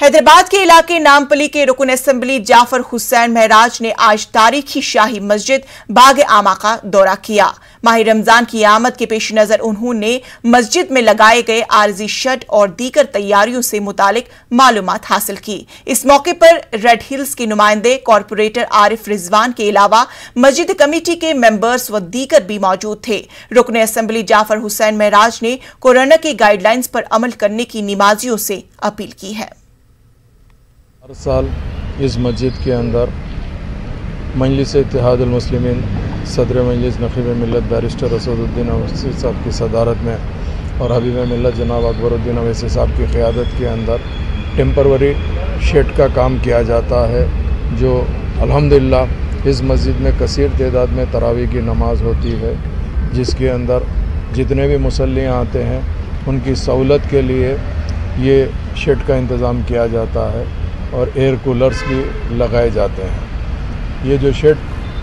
हैदराबाद के इलाके नामपली के रुकन असम्बली जाफ़र हुसैन महराज ने आज तारीखी शाही मस्जिद बाग आमा का दौरा किया। माह रमज़ान की आमद के पेश नज़र उन्होंने मस्जिद में लगाए गए आरजी शट और दीगर तैयारियों से मुतालिक मालूम हासिल की। इस मौके पर रेड हिल्स के नुमाइंदे कॉरपोरेटर आरिफ रिजवान के अलावा मस्जिद कमेटी के मेंबर्स व दीगर भी मौजूद थे। रुकन असम्बली जाफ़र हुसैन महराज ने कोरोना की गाइडलाइंस पर अमल करने की नमाजियों से अपील की है। हर साल इस मस्जिद के अंदर मजलिस इतिहादमसलिमिन सदर मजलिस नकीब मिलत बैरिस्टर रसूलुद्दीन अवैसी साहब की सदारत में और हबीब मिलत जनाब अकबरुद्दीन अवैसी साहब की क़्यादत के अंदर टेम्परवरी शेड का काम किया जाता है, जो अल्हम्दुलिल्लाह इस मस्जिद में कसर तदाद में तरावी की नमाज़ होती है, जिसके अंदर जितने भी मुसलियाँ आते हैं, उनकी सहूलत के लिए ये शेड का इंतज़ाम किया जाता है। और एयर कूलर्स भी लगाए जाते हैं। ये जो शेड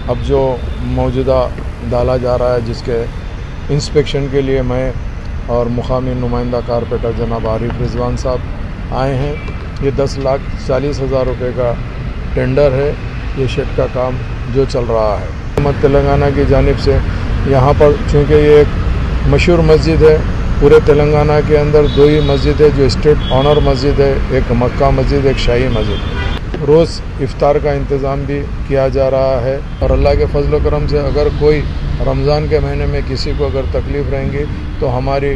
अब जो मौजूदा डाला जा रहा है, जिसके इंस्पेक्शन के लिए मैं और मुकामी नुमाइंदा कारपेटर जनाब आरिफ रिजवान साहब आए हैं। ये दस लाख चालीस हज़ार रुपये का टेंडर है। ये शेड का काम जो चल रहा है। मत तेलंगाना की जानब से यहाँ पर, चूँकि ये एक मशहूर मस्जिद है पूरे तेलंगाना के अंदर दो ही मस्जिद है, जो स्टेट ऑनर मस्जिद है, एक मक्का मस्जिद, एक शाही मस्जिद। रोज़ इफ्तार का इंतज़ाम भी किया जा रहा है। और अल्लाह के फजल करम से अगर कोई रमज़ान के महीने में किसी को अगर तकलीफ़ रहेंगी तो हमारी